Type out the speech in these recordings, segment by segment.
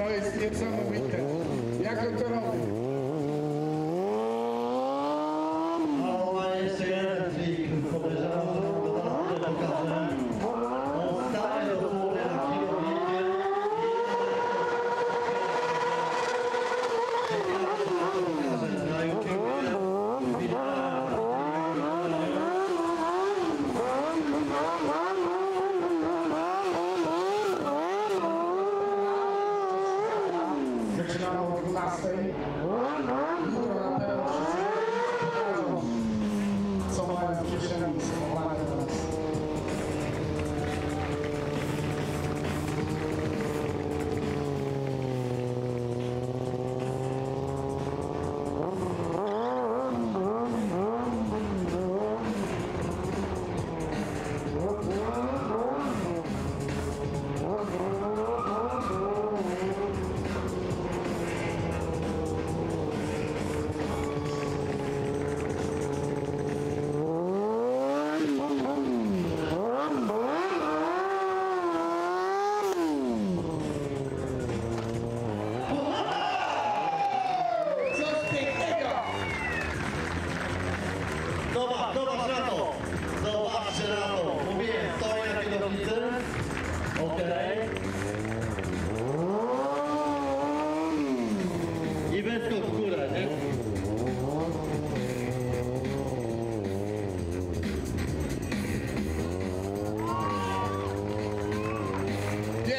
To je jest niesamowite. Jak on to robi? Mała jest wielki, podejrzewam, że pokazałem. Terminar o nascer.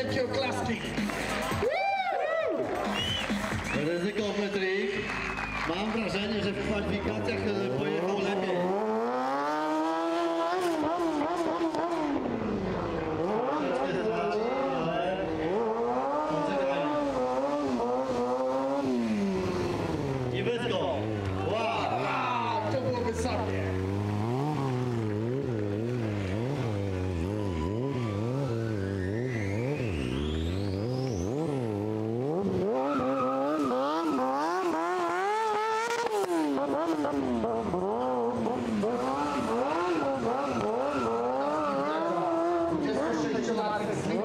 Wielkie oklaski! Ryzykowny trik. Mam wrażenie, że w kwalifikacjach e, pojechał lepiej. Troszeczkę straci, ale poczekaj. I Just wish you could laugh and sleep.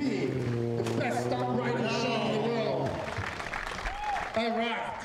The best songwriting show in the world. All right.